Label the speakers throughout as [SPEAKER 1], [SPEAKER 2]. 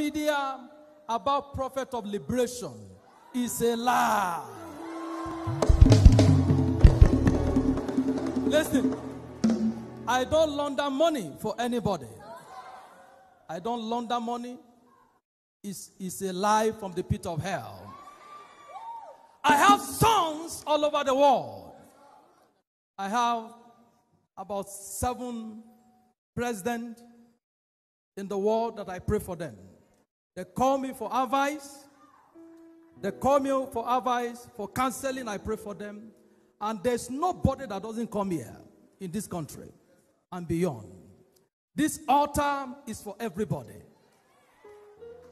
[SPEAKER 1] media about prophet of liberation is a lie. Listen, I don't launder money for anybody. I don't launder money. It's, it's a lie from the pit of hell. I have sons all over the world. I have about seven presidents in the world that I pray for them. They call me for advice. They call me for advice, for counseling. I pray for them. And there's nobody that doesn't come here in this country and beyond. This altar is for everybody.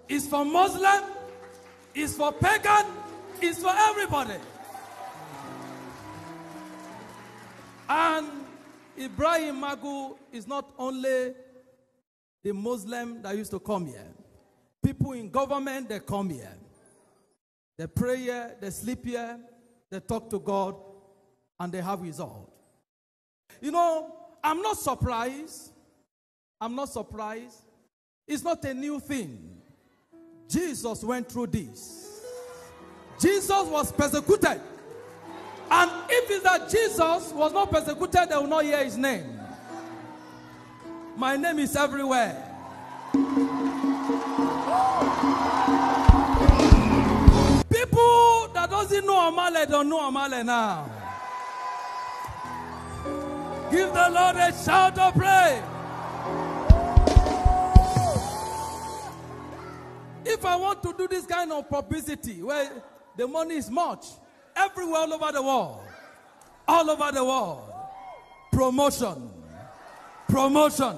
[SPEAKER 1] It's for Muslim, it's for pagan, it's for everybody. And Ibrahim Magu is not only the Muslim that used to come here. People in government, they come here. They pray here, they sleep here, they talk to God, and they have result. You know, I'm not surprised. I'm not surprised. It's not a new thing. Jesus went through this. Jesus was persecuted. And if it's that Jesus was not persecuted, they will not hear his name. My name is everywhere. Omale don't know Omale now. Give the Lord a shout of praise. If I want to do this kind of publicity where the money is much, everywhere all over the world, all over the world, promotion, promotion.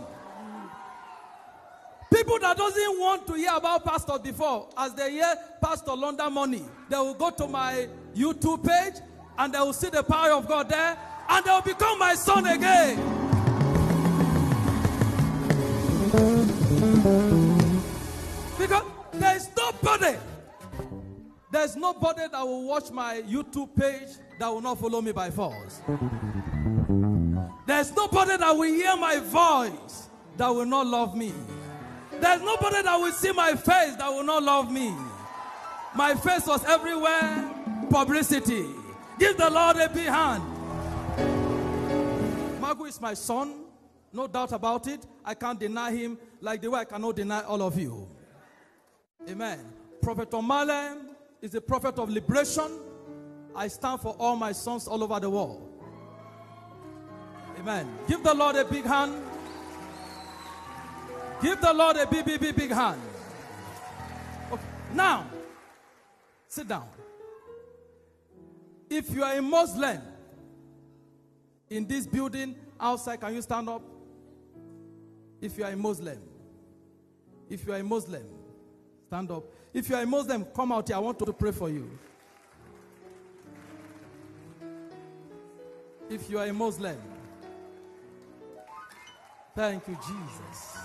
[SPEAKER 1] People that doesn't want to hear about pastor before, as they hear Pastor London money, they will go to my YouTube page and they will see the power of God there, and they will become my son again. Because there is nobody, there is nobody that will watch my YouTube page that will not follow me by force. There's nobody that will hear my voice that will not love me. There's nobody that will see my face that will not love me. My face was everywhere. Publicity. Give the Lord a big hand. Magu is my son. No doubt about it. I can't deny him like the way I cannot deny all of you. Amen. Prophet Omale is a prophet of liberation. I stand for all my sons all over the world. Amen. Give the Lord a big hand. Give the Lord a big, big, big, big hand. Okay. Now, sit down. If you are a Muslim in this building, outside, can you stand up? If you are a Muslim, if you are a Muslim, stand up. If you are a Muslim, come out here. I want to pray for you. If you are a Muslim, thank you, Jesus.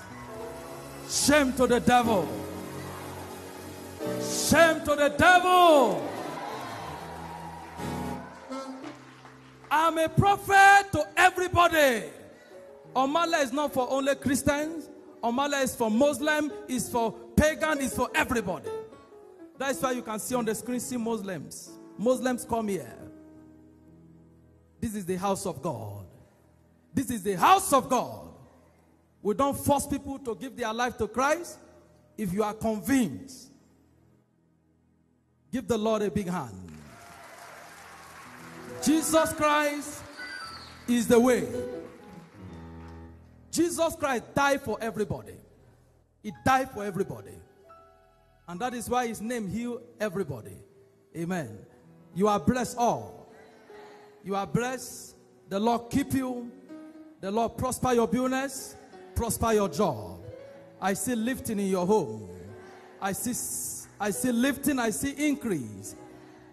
[SPEAKER 1] Shame to the devil. Shame to the devil. I'm a prophet to everybody. Omale is not for only Christians. Omale is for Muslim, is for pagan, is for everybody. That's why you can see on the screen, see Muslims. Muslims come here. This is the house of God. This is the house of God. We don't force people to give their life to Christ. If you are convinced, give the Lord a big hand. Jesus Christ is the way. Jesus Christ died for everybody. He died for everybody. And that is why his name healed everybody. Amen. You are blessed all. You are blessed. The Lord keep you. The Lord prosper your business prosper your job. I see lifting in your home. I see, I see lifting, I see increase.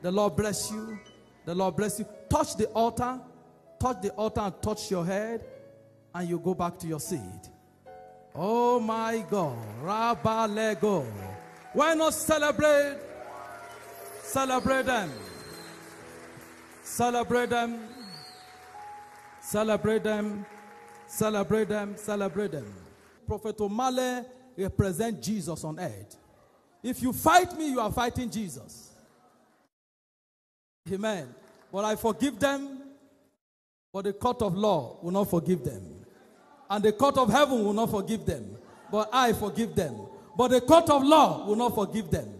[SPEAKER 1] The Lord bless you. The Lord bless you. Touch the altar. Touch the altar and touch your head. And you go back to your seat. Oh my God. Rabalego. Why not celebrate? Celebrate them. Celebrate them. Celebrate them. Celebrate them, celebrate them. Prophet Omale represent Jesus on earth. If you fight me, you are fighting Jesus. Amen. But I forgive them, but the court of law will not forgive them. And the court of heaven will not forgive them. But I forgive them. But the court of law will not forgive them.